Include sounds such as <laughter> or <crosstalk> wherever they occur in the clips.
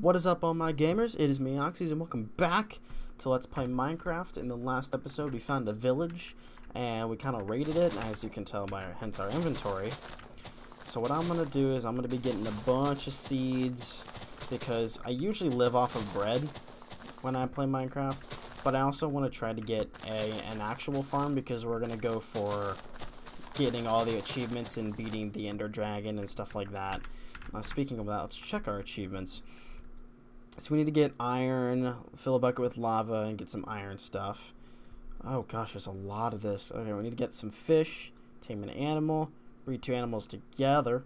What is up, all my gamers? It is me, Oxyz, and welcome back to Let's Play Minecraft. In the last episode, we found a village, and we kind of raided it, as you can tell by our, hence our inventory. So what I'm going to do is I'm going to be getting a bunch of seeds, because I usually live off of bread when I play Minecraft, but I also want to try to get a an actual farm, because we're going to go for getting all the achievements and beating the Ender Dragon and stuff like that. Uh, speaking of that, let's check our achievements. So we need to get iron, fill a bucket with lava, and get some iron stuff. Oh gosh, there's a lot of this. Okay, we need to get some fish, tame an animal, breed two animals together,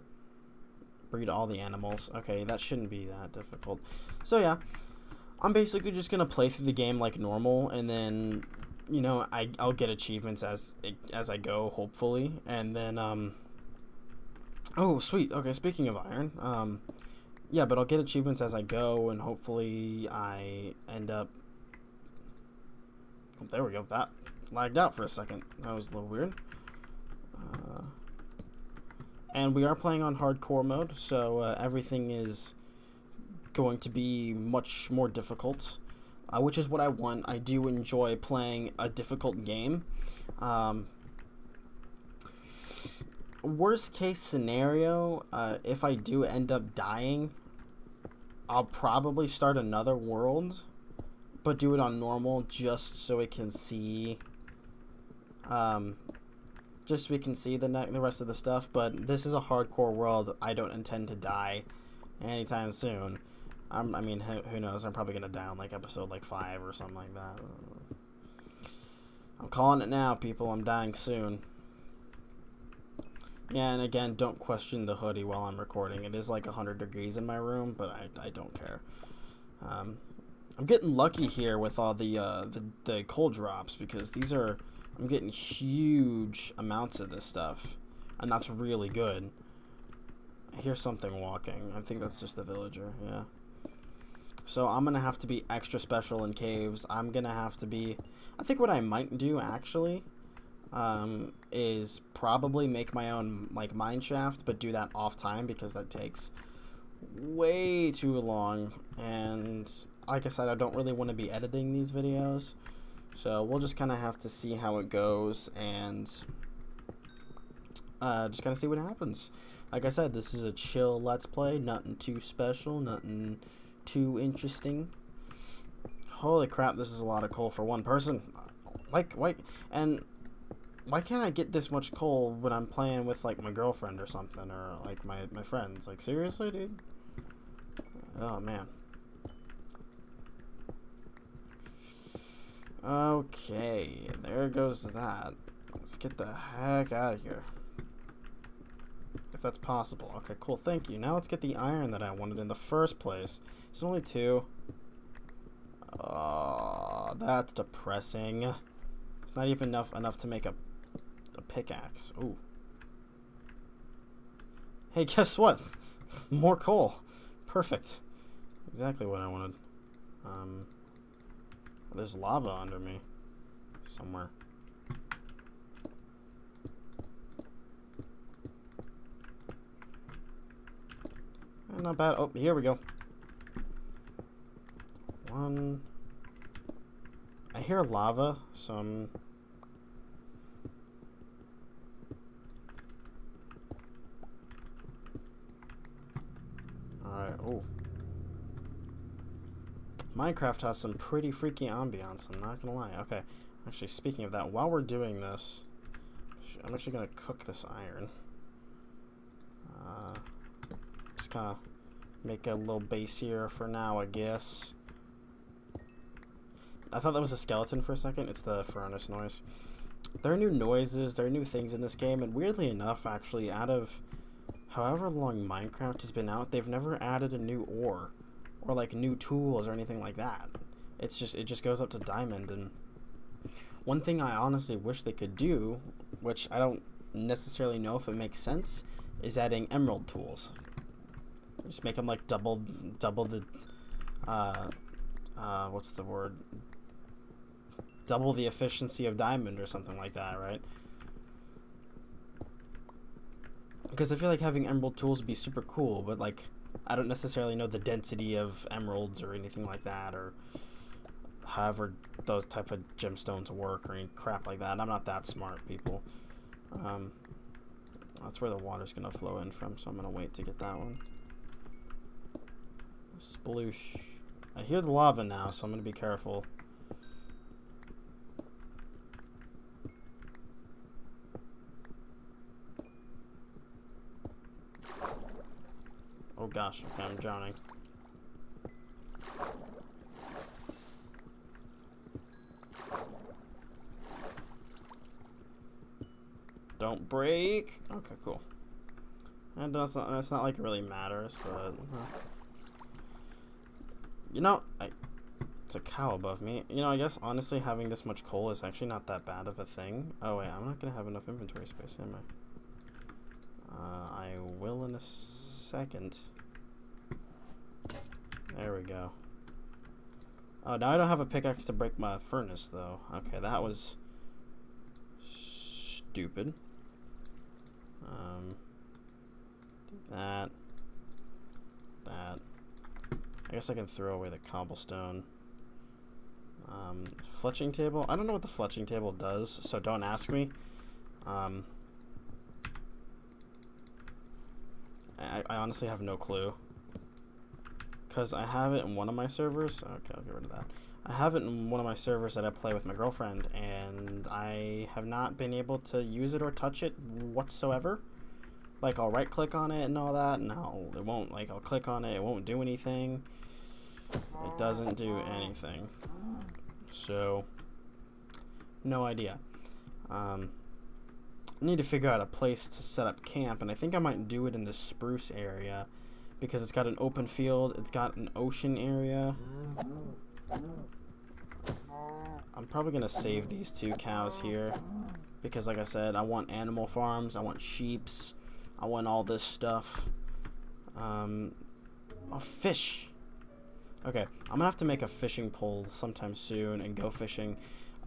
breed all the animals. Okay, that shouldn't be that difficult. So yeah, I'm basically just gonna play through the game like normal, and then you know I I'll get achievements as as I go, hopefully, and then um. Oh sweet. Okay, speaking of iron, um yeah, but I'll get achievements as I go, and hopefully I end up. Oh, there we go. That lagged out for a second. That was a little weird. Uh, and we are playing on hardcore mode, so uh, everything is going to be much more difficult, uh, which is what I want. I do enjoy playing a difficult game. Um, worst case scenario, uh, if I do end up dying, I'll probably start another world, but do it on normal just so we can see, um, just so we can see the the rest of the stuff. But this is a hardcore world. I don't intend to die anytime soon. I'm, I mean, who, who knows? I'm probably gonna die on like episode like five or something like that. I'm calling it now, people. I'm dying soon. Yeah, and again, don't question the hoodie while I'm recording. It is like 100 degrees in my room, but I, I don't care. Um, I'm getting lucky here with all the, uh, the, the coal drops because these are... I'm getting huge amounts of this stuff, and that's really good. I hear something walking. I think that's just the villager, yeah. So I'm going to have to be extra special in caves. I'm going to have to be... I think what I might do, actually, um, is probably make my own like mine shaft, but do that off time because that takes way too long. And like I said, I don't really want to be editing these videos, so we'll just kind of have to see how it goes and uh, just kind of see what happens. Like I said, this is a chill let's play, nothing too special, nothing too interesting. Holy crap, this is a lot of coal for one person. Like, like, and why can't I get this much coal when I'm playing with like my girlfriend or something or like my my friends? Like seriously, dude? Oh man. Okay, there goes that. Let's get the heck out of here. If that's possible. Okay, cool, thank you. Now let's get the iron that I wanted in the first place. It's only two. Oh, that's depressing. It's not even enough enough to make a a pickaxe. Ooh. Hey, guess what? <laughs> More coal. Perfect. Exactly what I wanted. Um, there's lava under me. Somewhere. Eh, not bad. Oh, here we go. One. I hear lava, so I'm Oh. Minecraft has some pretty freaky ambiance, I'm not gonna lie. Okay, actually, speaking of that, while we're doing this, I'm actually gonna cook this iron. Uh, just kind of make a little base here for now, I guess. I thought that was a skeleton for a second. It's the furnace noise. There are new noises, there are new things in this game, and weirdly enough, actually, out of however long Minecraft has been out, they've never added a new ore or like new tools or anything like that. It's just it just goes up to diamond and one thing I honestly wish they could do, which I don't necessarily know if it makes sense, is adding emerald tools. Just make them like double double the uh uh what's the word? Double the efficiency of diamond or something like that, right? Because I feel like having emerald tools would be super cool, but like, I don't necessarily know the density of emeralds or anything like that, or however those type of gemstones work or any crap like that. I'm not that smart, people. Um, that's where the water's gonna flow in from, so I'm gonna wait to get that one. Sploosh. I hear the lava now, so I'm gonna be careful. Oh gosh, okay, I'm drowning. Don't break. Okay, cool. And that's not, that's not like it really matters, but... Uh, you know, I, it's a cow above me. You know, I guess honestly having this much coal is actually not that bad of a thing. Oh wait, I'm not going to have enough inventory space, am I? Uh, I will in a second. There we go. Oh, now I don't have a pickaxe to break my furnace, though. Okay, that was stupid. Um, that. That. I guess I can throw away the cobblestone. Um, fletching table. I don't know what the fletching table does, so don't ask me. Um, I, I honestly have no clue. Because I have it in one of my servers. Okay, I'll get rid of that. I have it in one of my servers that I play with my girlfriend, and I have not been able to use it or touch it whatsoever. Like, I'll right-click on it and all that, no, it won't. Like, I'll click on it, it won't do anything. It doesn't do anything. So, no idea. Um, Need to figure out a place to set up camp, and I think I might do it in the spruce area because it's got an open field, it's got an ocean area. I'm probably going to save these two cows here because like I said, I want animal farms, I want sheeps, I want all this stuff. Um, oh, fish. Okay, I'm gonna have to make a fishing pole sometime soon and go fishing.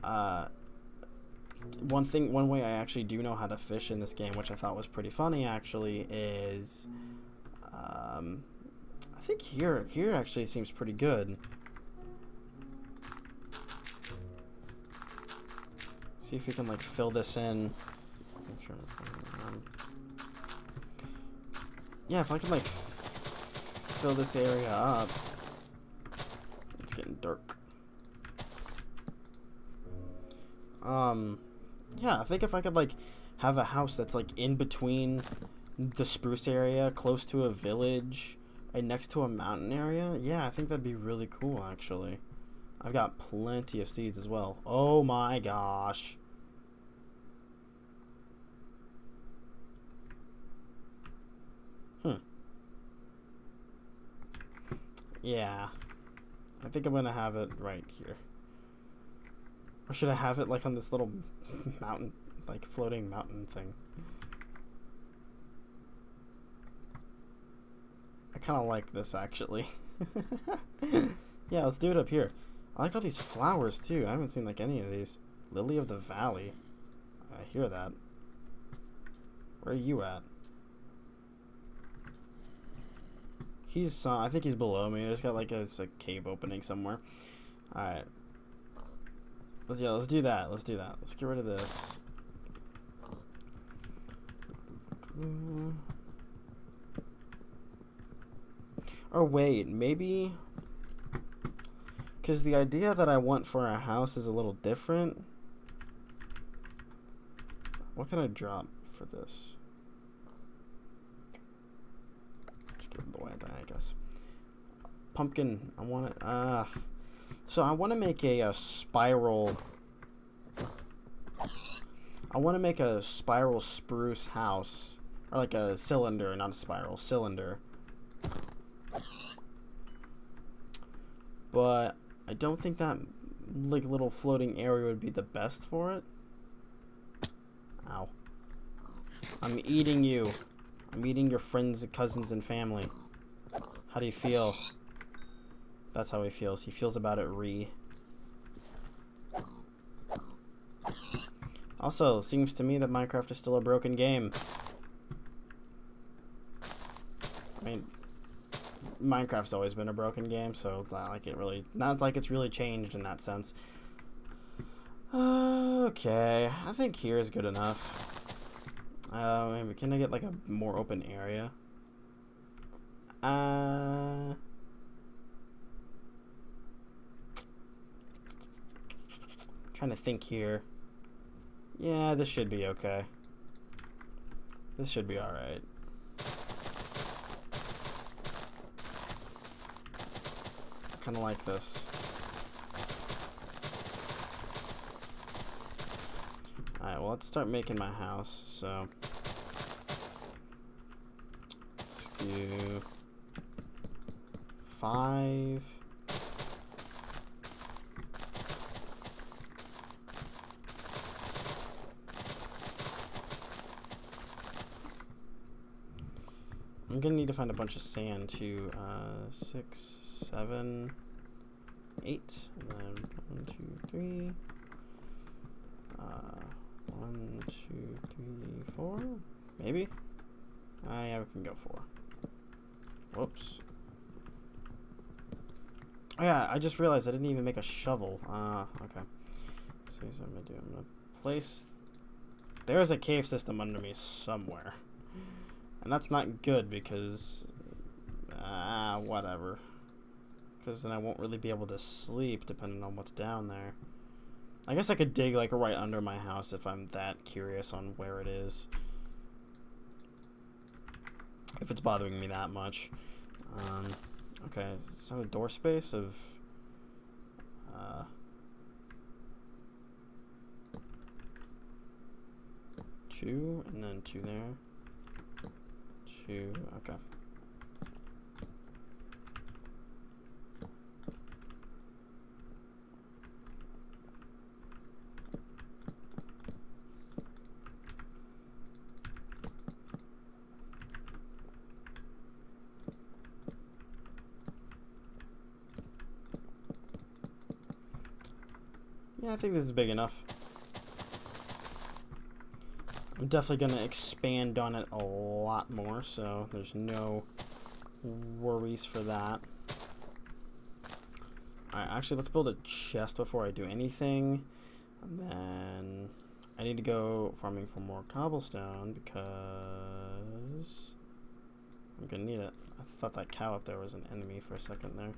Uh, one thing, one way I actually do know how to fish in this game, which I thought was pretty funny actually, is um, I think here, here actually seems pretty good. See if we can like fill this in. Yeah, if I can like fill this area up. It's getting dark. Um, yeah, I think if I could like have a house that's like in between the spruce area, close to a village, and next to a mountain area, yeah, I think that'd be really cool actually. I've got plenty of seeds as well. Oh my gosh. Hmm. Yeah. I think I'm gonna have it right here. Or should I have it like on this little mountain, like floating mountain thing? I kind of like this actually. <laughs> yeah, let's do it up here. I like all these flowers too. I haven't seen like any of these. Lily of the Valley. I hear that. Where are you at? He's, uh, I think he's below me. There's got like a, a cave opening somewhere. Alright. Let's, yeah, let's do that. Let's do that. Let's get rid of this. Or wait, maybe... Because the idea that I want for a house is a little different. What can I drop for this? give the way I guess. Pumpkin, I want it. Uh, so I want to make a, a spiral. I want to make a spiral spruce house, or like a cylinder, not a spiral cylinder. But I don't think that like little floating area would be the best for it. Ow. I'm eating you. I'm eating your friends, cousins, and family. How do you feel? That's how he feels. He feels about it re. Also, seems to me that Minecraft is still a broken game. I mean, Minecraft's always been a broken game, so it's not like it really, not like it's really changed in that sense. Okay, I think here is good enough. Uh, maybe can I get like a more open area? Uh. Trying to think here. Yeah, this should be okay. This should be alright. Kind of like this. Alright, well, let's start making my house. So, let's do five. I'm gonna need to find a bunch of sand too. Uh, six, seven, eight, and then one, two, three. Uh, one, two, three, four, maybe. Uh, yeah, we can go four. Whoops. Oh yeah, I just realized I didn't even make a shovel. Uh, okay. So here's what I'm gonna do. I'm gonna place. There's a cave system under me somewhere. And that's not good because, ah, uh, whatever. Because then I won't really be able to sleep depending on what's down there. I guess I could dig like right under my house if I'm that curious on where it is. If it's bothering me that much. Um, okay, so door space of... Uh, two, and then two there okay. Yeah, I think this is big enough. I'm definitely going to expand on it a lot more, so there's no worries for that. Alright, actually, let's build a chest before I do anything. And then I need to go farming for more cobblestone because I'm going to need it. I thought that cow up there was an enemy for a second there.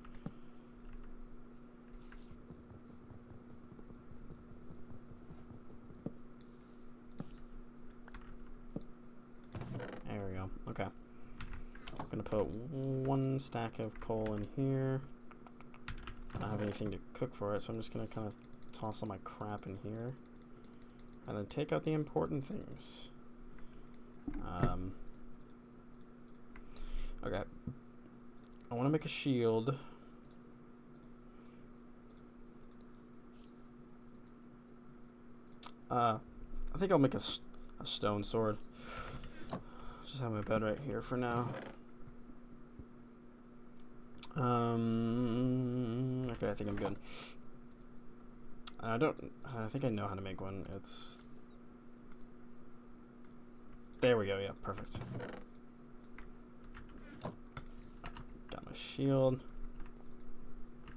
Okay. I'm gonna put one stack of coal in here. I don't have anything to cook for it, so I'm just gonna kind of toss all my crap in here. And then take out the important things. Um, okay. I want to make a shield. Uh, I think I'll make a, a stone sword. Just have my bed right here for now. Um, okay, I think I'm good. I don't, I think I know how to make one. It's, there we go, yeah, perfect. Got my shield.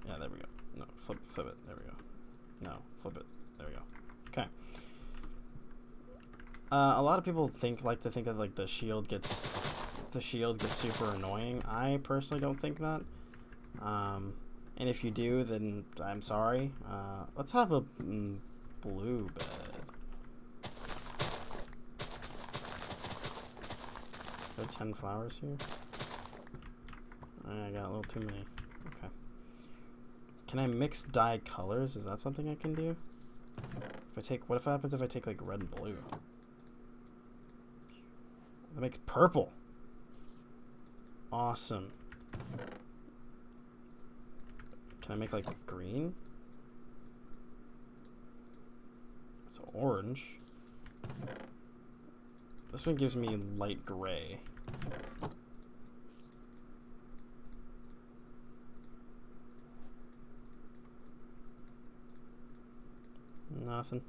Yeah, there we go. No, flip, flip it, there we go. No, flip it, there we go. Okay. Uh, a lot of people think like to think that like the shield gets the shield gets super annoying. I personally don't think that. Um, and if you do, then I'm sorry. Uh, let's have a mm, blue bed. There ten flowers here. I got a little too many. Okay. Can I mix dye colors? Is that something I can do? If I take, what if happens if I take like red and blue? That makes purple. Awesome. Can I make like green? It's orange. This one gives me light gray. Nothing.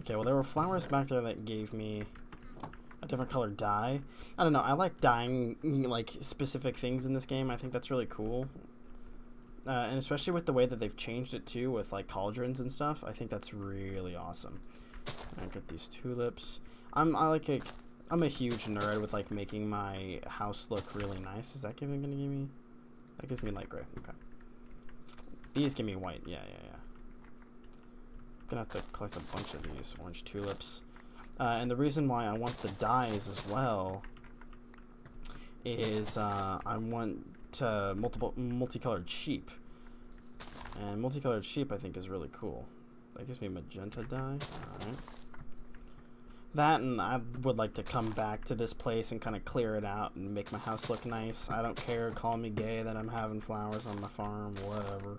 Okay, well there were flowers back there that gave me a different color dye. I don't know. I like dyeing like specific things in this game. I think that's really cool. Uh, and especially with the way that they've changed it too, with like cauldrons and stuff, I think that's really awesome. I get these tulips. I'm I like a, I'm a huge nerd with like making my house look really nice. Is that giving gonna give me? That gives me light gray. Okay. These give me white. Yeah, yeah, yeah. Gonna have to collect a bunch of these orange tulips. Uh, and the reason why I want the dyes as well is uh, I want uh, multiple multicolored sheep. And multicolored sheep I think is really cool. That gives me magenta dye. Alright. That and I would like to come back to this place and kind of clear it out and make my house look nice. I don't care, call me gay that I'm having flowers on my farm, whatever.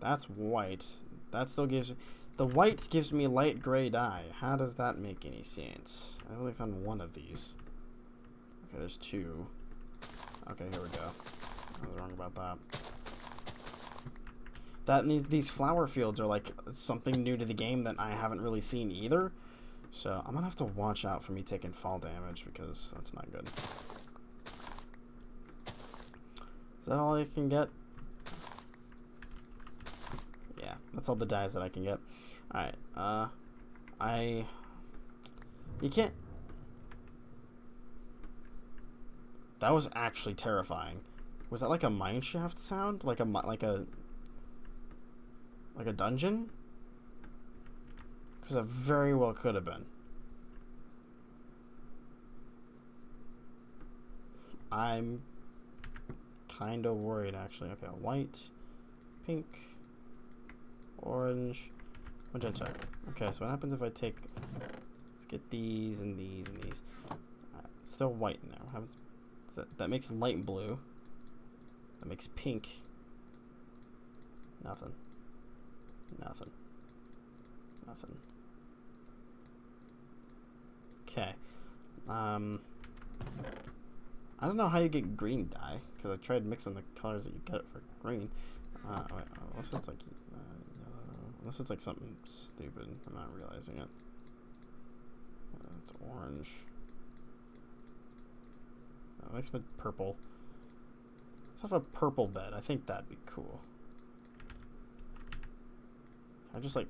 That's white. That still gives me... the white gives me light gray dye. How does that make any sense? I only found one of these. Okay, there's two. Okay, here we go. I was wrong about that. That these these flower fields are like something new to the game that I haven't really seen either. So I'm gonna have to watch out for me taking fall damage because that's not good. Is that all I can get? Yeah, that's all the dyes that I can get. Alright, uh, I, you can't, that was actually terrifying. Was that like a mine shaft sound? Like a, like a, like a dungeon? Because it very well could have been. I'm kind of worried actually. Okay, white, pink, orange, Magenta. Okay, so what happens if I take... Let's get these and these and these. Right, still white in there. What happens, that, that makes light blue. That makes pink. Nothing. Nothing. Nothing. Okay. Um... I don't know how you get green dye, because I tried mixing the colors that you get for green. Uh, wait, unless it's like uh, Unless it's like something stupid. I'm not realizing it. That's orange. That makes me purple. Let's have a purple bed. I think that'd be cool. I just like...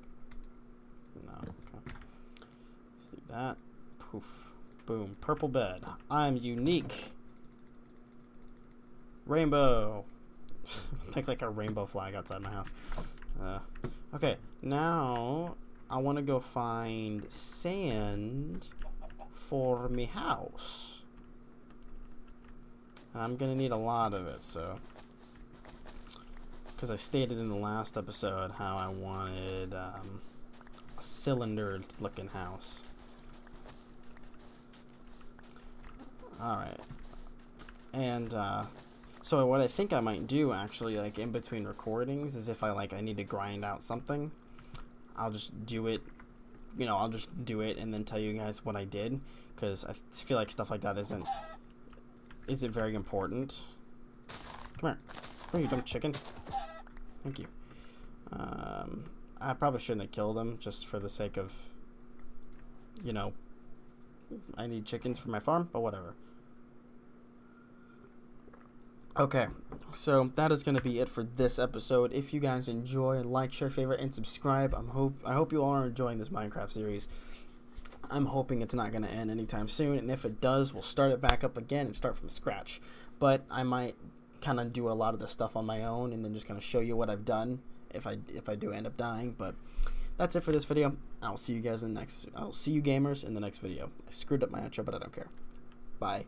No. Okay. That. Poof. Boom. Purple bed. I'm unique. Rainbow. <laughs> Make like a rainbow flag outside my house. Uh, okay, now I want to go find sand for me house. And I'm going to need a lot of it, so... Because I stated in the last episode how I wanted um, a cylinder-looking house. Alright. And, uh, so what I think I might do actually, like in between recordings, is if I like I need to grind out something, I'll just do it. You know, I'll just do it and then tell you guys what I did, because I feel like stuff like that isn't isn't very important. Come here, come here, you dumb chicken. Thank you. Um, I probably shouldn't have killed him just for the sake of, you know, I need chickens for my farm, but whatever. Okay, so that is going to be it for this episode. If you guys enjoy, like, share, favorite, and subscribe. I'm hope I hope you all are enjoying this Minecraft series. I'm hoping it's not going to end anytime soon, and if it does, we'll start it back up again and start from scratch. But I might kind of do a lot of the stuff on my own, and then just kind of show you what I've done if I if I do end up dying. But that's it for this video. I'll see you guys in the next. I'll see you gamers in the next video. I screwed up my outro, but I don't care. Bye.